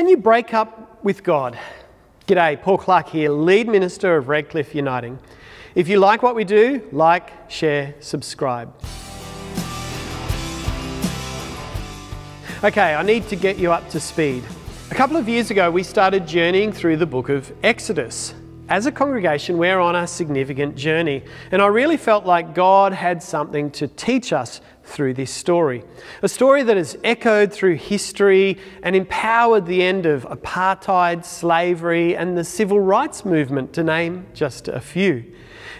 Can you break up with God? G'day, Paul Clark here, lead minister of Redcliffe Uniting. If you like what we do, like, share, subscribe. Okay, I need to get you up to speed. A couple of years ago, we started journeying through the book of Exodus. As a congregation, we're on a significant journey, and I really felt like God had something to teach us through this story. A story that has echoed through history and empowered the end of apartheid, slavery, and the civil rights movement, to name just a few.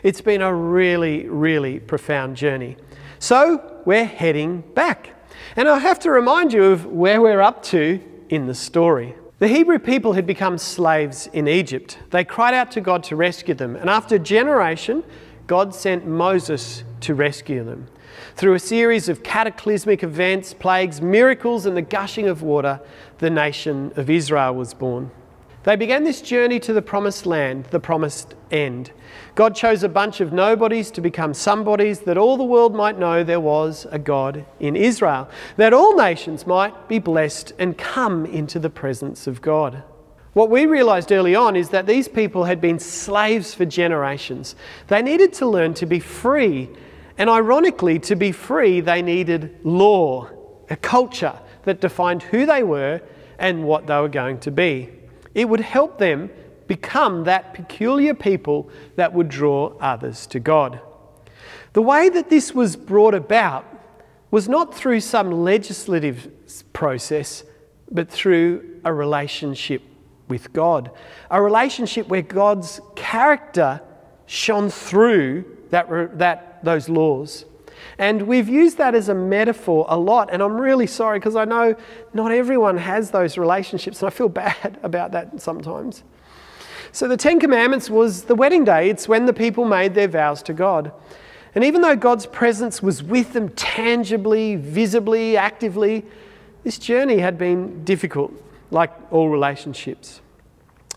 It's been a really, really profound journey. So we're heading back. And I have to remind you of where we're up to in the story. The Hebrew people had become slaves in Egypt. They cried out to God to rescue them, and after a generation, God sent Moses to rescue them. Through a series of cataclysmic events, plagues, miracles, and the gushing of water, the nation of Israel was born. They began this journey to the promised land, the promised end. God chose a bunch of nobodies to become somebodies that all the world might know there was a God in Israel, that all nations might be blessed and come into the presence of God. What we realized early on is that these people had been slaves for generations. They needed to learn to be free and ironically, to be free, they needed law, a culture that defined who they were and what they were going to be. It would help them become that peculiar people that would draw others to God. The way that this was brought about was not through some legislative process, but through a relationship with God. A relationship where God's character shone through that, that those laws. And we've used that as a metaphor a lot, and I'm really sorry because I know not everyone has those relationships, and I feel bad about that sometimes. So, the Ten Commandments was the wedding day, it's when the people made their vows to God. And even though God's presence was with them tangibly, visibly, actively, this journey had been difficult, like all relationships.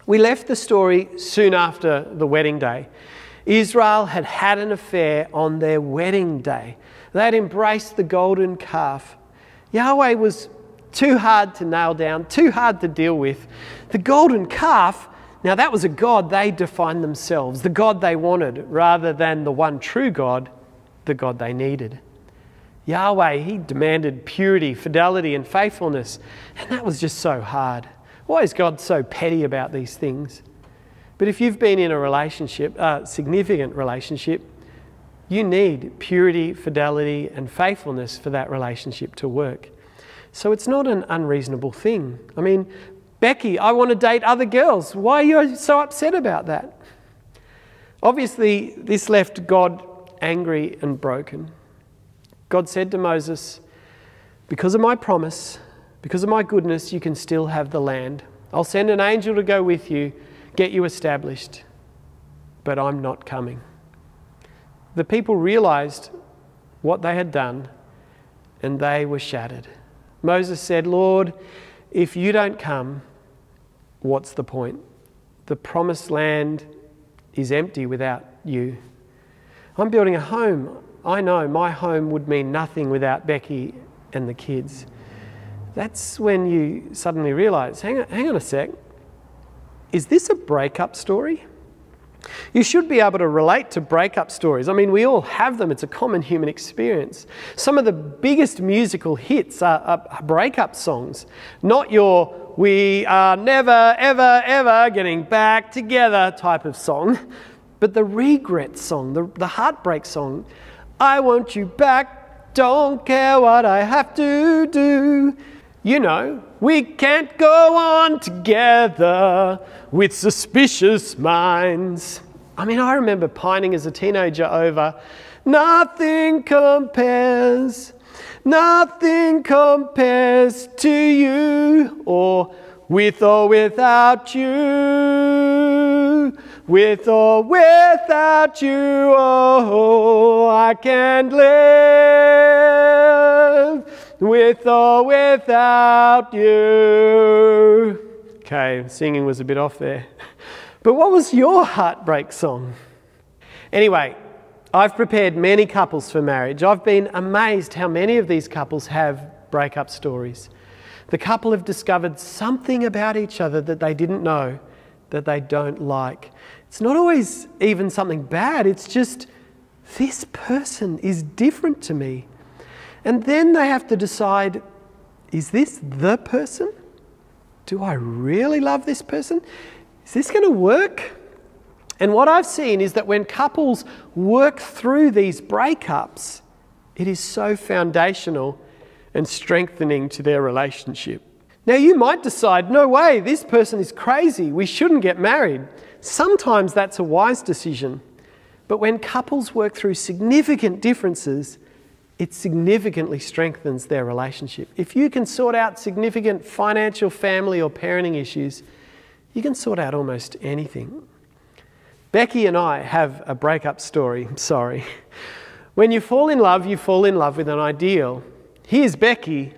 We left the story soon after the wedding day. Israel had had an affair on their wedding day. They had embraced the golden calf. Yahweh was too hard to nail down, too hard to deal with. The golden calf, now that was a God they defined themselves, the God they wanted, rather than the one true God, the God they needed. Yahweh, He demanded purity, fidelity, and faithfulness, and that was just so hard. Why is God so petty about these things? But if you've been in a relationship, a significant relationship, you need purity, fidelity, and faithfulness for that relationship to work. So it's not an unreasonable thing. I mean, Becky, I want to date other girls. Why are you so upset about that? Obviously, this left God angry and broken. God said to Moses, Because of my promise, because of my goodness, you can still have the land. I'll send an angel to go with you get you established, but I'm not coming. The people realized what they had done and they were shattered. Moses said, Lord, if you don't come, what's the point? The promised land is empty without you. I'm building a home. I know my home would mean nothing without Becky and the kids. That's when you suddenly realize hang on, hang on a sec. Is this a breakup story? You should be able to relate to breakup stories. I mean, we all have them, it's a common human experience. Some of the biggest musical hits are, are breakup songs, not your we are never, ever, ever getting back together type of song, but the regret song, the, the heartbreak song. I want you back, don't care what I have to do. You know, we can't go on together with suspicious minds. I mean, I remember pining as a teenager over nothing compares, nothing compares to you, or with or without you, with or without you, oh, I can't live with or without you. Okay, singing was a bit off there. But what was your heartbreak song? Anyway, I've prepared many couples for marriage. I've been amazed how many of these couples have breakup stories. The couple have discovered something about each other that they didn't know, that they don't like. It's not always even something bad, it's just this person is different to me. And then they have to decide is this the person? Do I really love this person? Is this going to work? And what I've seen is that when couples work through these breakups, it is so foundational and strengthening to their relationship. Now, you might decide, no way, this person is crazy, we shouldn't get married. Sometimes that's a wise decision. But when couples work through significant differences, it significantly strengthens their relationship. If you can sort out significant financial, family, or parenting issues, you can sort out almost anything. Becky and I have a breakup story, sorry. When you fall in love, you fall in love with an ideal. Here's Becky,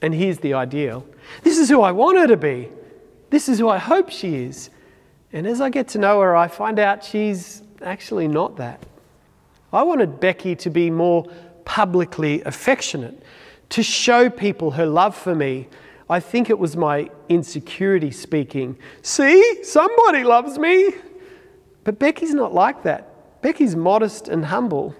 and here's the ideal. This is who I want her to be. This is who I hope she is. And as I get to know her, I find out she's actually not that. I wanted Becky to be more publicly affectionate, to show people her love for me. I think it was my insecurity speaking. See, somebody loves me. But Becky's not like that. Becky's modest and humble.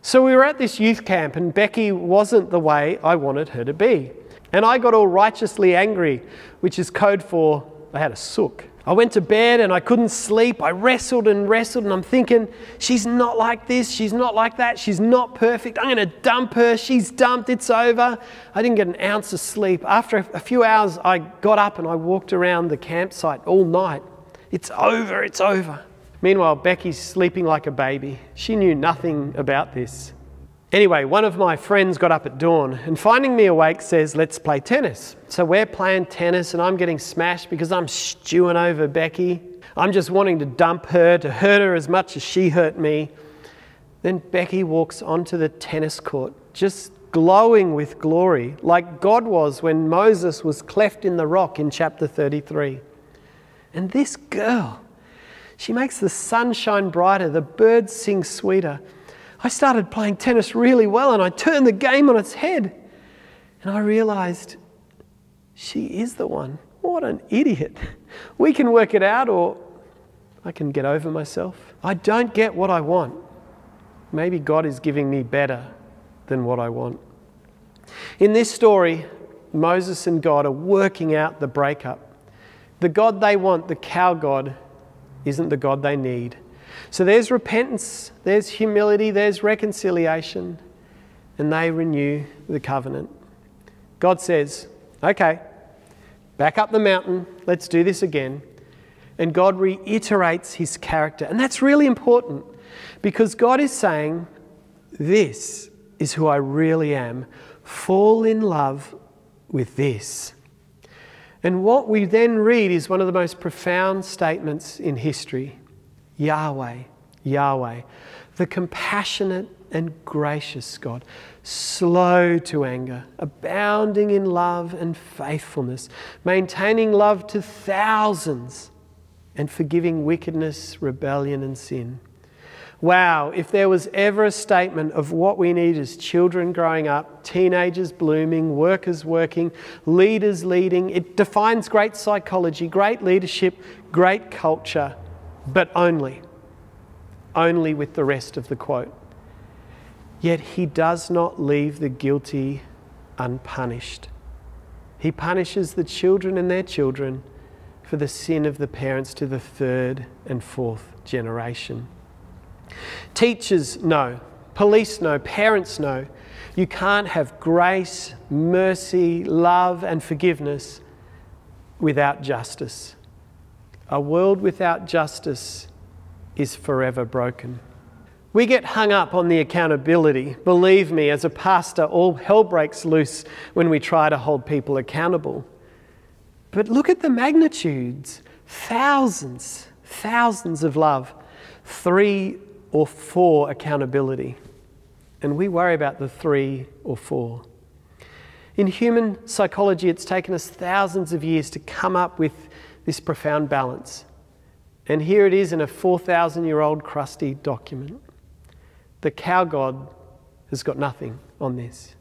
So we were at this youth camp, and Becky wasn't the way I wanted her to be. And I got all righteously angry, which is code for I had a sook. I went to bed and I couldn't sleep. I wrestled and wrestled, and I'm thinking, she's not like this, she's not like that, she's not perfect. I'm going to dump her. She's dumped, it's over. I didn't get an ounce of sleep. After a few hours, I got up and I walked around the campsite all night. It's over, it's over. Meanwhile, Becky's sleeping like a baby. She knew nothing about this. Anyway, one of my friends got up at dawn and finding me awake says, Let's play tennis. So we're playing tennis and I'm getting smashed because I'm stewing over Becky. I'm just wanting to dump her, to hurt her as much as she hurt me. Then Becky walks onto the tennis court, just glowing with glory, like God was when Moses was cleft in the rock in chapter 33. And this girl, she makes the sun shine brighter, the birds sing sweeter. I started playing tennis really well and I turned the game on its head. And I realized she is the one. What an idiot. We can work it out or I can get over myself. I don't get what I want. Maybe God is giving me better than what I want. In this story, Moses and God are working out the breakup. The God they want, the cow God, isn't the God they need. So there's repentance, there's humility, there's reconciliation, and they renew the covenant. God says, okay, back up the mountain, let's do this again. And God reiterates his character. And that's really important because God is saying, This is who I really am. Fall in love with this. And what we then read is one of the most profound statements in history. Yahweh, Yahweh, the compassionate and gracious God, slow to anger, abounding in love and faithfulness, maintaining love to thousands, and forgiving wickedness, rebellion, and sin. Wow, if there was ever a statement of what we need as children growing up, teenagers blooming, workers working, leaders leading, it defines great psychology, great leadership, great culture but only, only with the rest of the quote. Yet he does not leave the guilty unpunished. He punishes the children and their children for the sin of the parents to the third and fourth generation. Teachers know, police know, parents know, you can't have grace, mercy, love, and forgiveness without justice. A world without justice is forever broken. We get hung up on the accountability. Believe me, as a pastor, all hell breaks loose when we try to hold people accountable. But look at the magnitudes thousands, thousands of love, three or four accountability. And we worry about the three or four. In human psychology, it's taken us thousands of years to come up with this profound balance. And here it is in a 4,000 year old crusty document. The cow god has got nothing on this.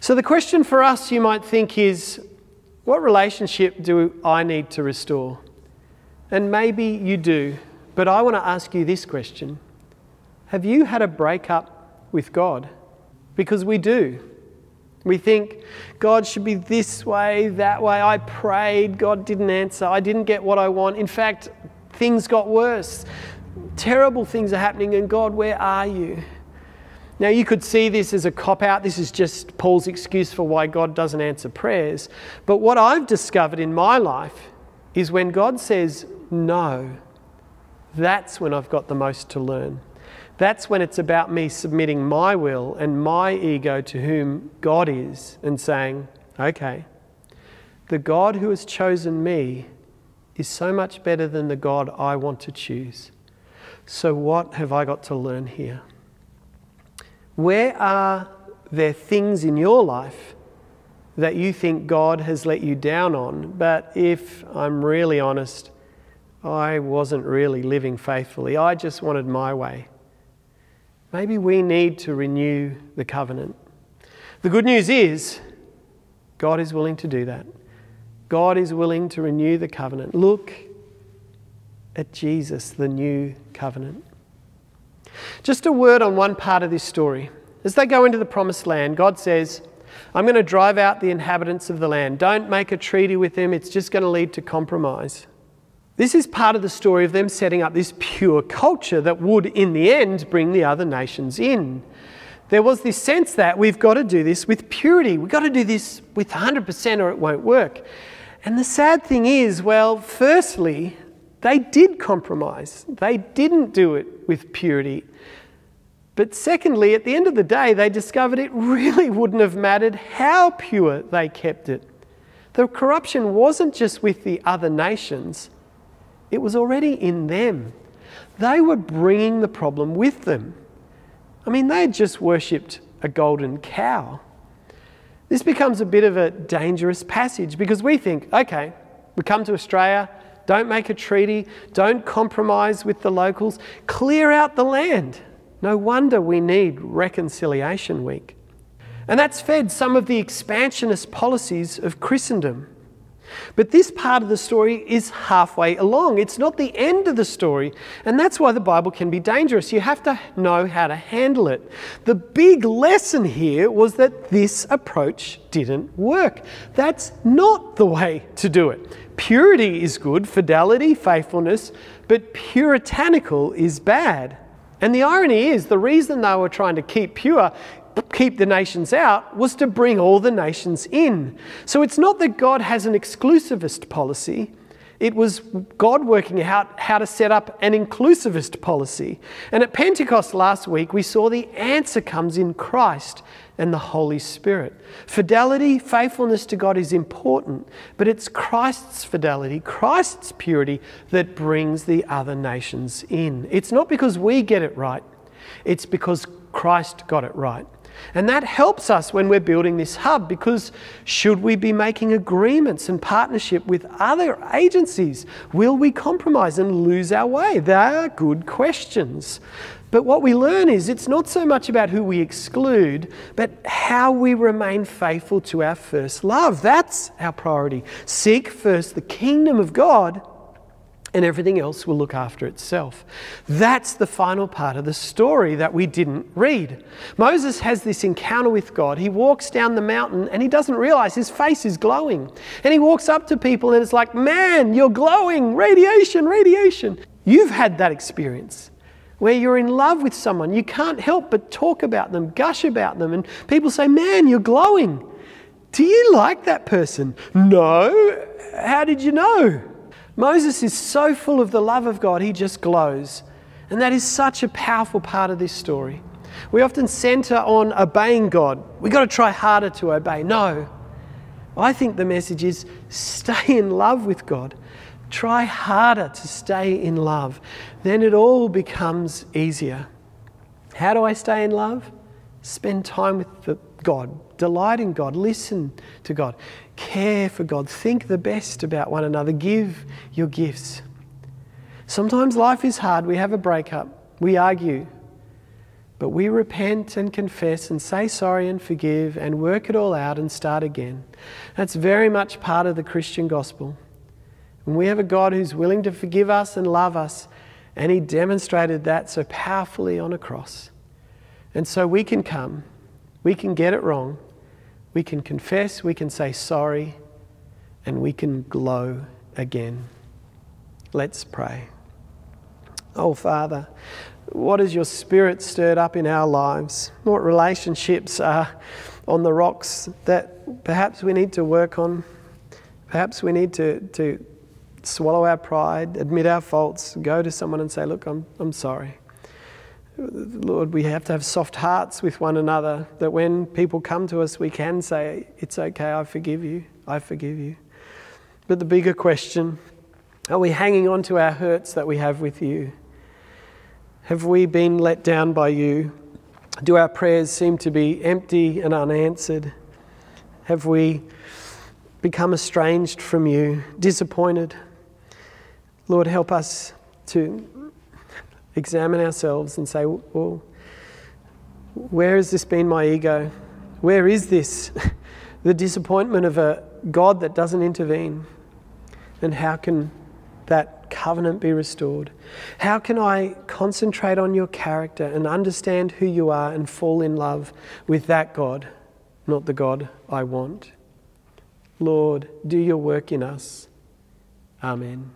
So, the question for us, you might think, is what relationship do I need to restore? And maybe you do, but I want to ask you this question Have you had a breakup with God? Because we do. We think God should be this way, that way. I prayed, God didn't answer. I didn't get what I want. In fact, things got worse. Terrible things are happening, and God, where are you? Now, you could see this as a cop out. This is just Paul's excuse for why God doesn't answer prayers. But what I've discovered in my life is when God says no, that's when I've got the most to learn. That's when it's about me submitting my will and my ego to whom God is and saying, okay, the God who has chosen me is so much better than the God I want to choose. So, what have I got to learn here? Where are there things in your life that you think God has let you down on? But if I'm really honest, I wasn't really living faithfully. I just wanted my way. Maybe we need to renew the covenant. The good news is, God is willing to do that. God is willing to renew the covenant. Look at Jesus, the new covenant. Just a word on one part of this story. As they go into the promised land, God says, I'm going to drive out the inhabitants of the land. Don't make a treaty with them, it's just going to lead to compromise. This is part of the story of them setting up this pure culture that would, in the end, bring the other nations in. There was this sense that we've got to do this with purity. We've got to do this with 100% or it won't work. And the sad thing is, well, firstly, they did compromise. They didn't do it with purity. But secondly, at the end of the day, they discovered it really wouldn't have mattered how pure they kept it. The corruption wasn't just with the other nations, it was already in them. They were bringing the problem with them. I mean, they had just worshipped a golden cow. This becomes a bit of a dangerous passage because we think, okay, we come to Australia, don't make a treaty. Don't compromise with the locals. Clear out the land. No wonder we need Reconciliation Week. And that's fed some of the expansionist policies of Christendom. But this part of the story is halfway along. It's not the end of the story. And that's why the Bible can be dangerous. You have to know how to handle it. The big lesson here was that this approach didn't work. That's not the way to do it. Purity is good, fidelity, faithfulness, but puritanical is bad. And the irony is, the reason they were trying to keep pure keep the nations out was to bring all the nations in. So it's not that God has an exclusivist policy. It was God working out how to set up an inclusivist policy. And at Pentecost last week, we saw the answer comes in Christ and the Holy Spirit. Fidelity, faithfulness to God is important, but it's Christ's fidelity, Christ's purity that brings the other nations in. It's not because we get it right, it's because Christ got it right. And that helps us when we're building this hub because should we be making agreements and partnership with other agencies? Will we compromise and lose our way? They are good questions. But what we learn is it's not so much about who we exclude, but how we remain faithful to our first love. That's our priority. Seek first the kingdom of God and everything else will look after itself. That's the final part of the story that we didn't read. Moses has this encounter with God. He walks down the mountain and he doesn't realize his face is glowing. And he walks up to people and it's like, man, you're glowing, radiation, radiation. You've had that experience where you're in love with someone. You can't help but talk about them, gush about them, and people say, man, you're glowing. Do you like that person? No. How did you know? Moses is so full of the love of God, he just glows. And that is such a powerful part of this story. We often center on obeying God. We've got to try harder to obey. No. I think the message is stay in love with God. Try harder to stay in love. Then it all becomes easier. How do I stay in love? Spend time with God, delight in God, listen to God, care for God, think the best about one another, give your gifts. Sometimes life is hard, we have a breakup, we argue. But we repent and confess and say sorry and forgive and work it all out and start again. That's very much part of the Christian gospel. And we have a God who's willing to forgive us and love us, and He demonstrated that so powerfully on a cross. And so we can come, we can get it wrong, we can confess, we can say sorry, and we can glow again. Let's pray. Oh, Father, what has your spirit stirred up in our lives? What relationships are on the rocks that perhaps we need to work on? Perhaps we need to, to swallow our pride, admit our faults, go to someone and say, Look, I'm, I'm sorry. Lord, we have to have soft hearts with one another that when people come to us, we can say, It's okay, I forgive you, I forgive you. But the bigger question are we hanging on to our hurts that we have with you? Have we been let down by you? Do our prayers seem to be empty and unanswered? Have we become estranged from you, disappointed? Lord, help us to examine ourselves and say, well, where has this been my ego? Where is this? the disappointment of a God that doesn't intervene? And how can that covenant be restored? How can I concentrate on your character and understand who you are and fall in love with that God, not the God I want? Lord, do your work in us. Amen.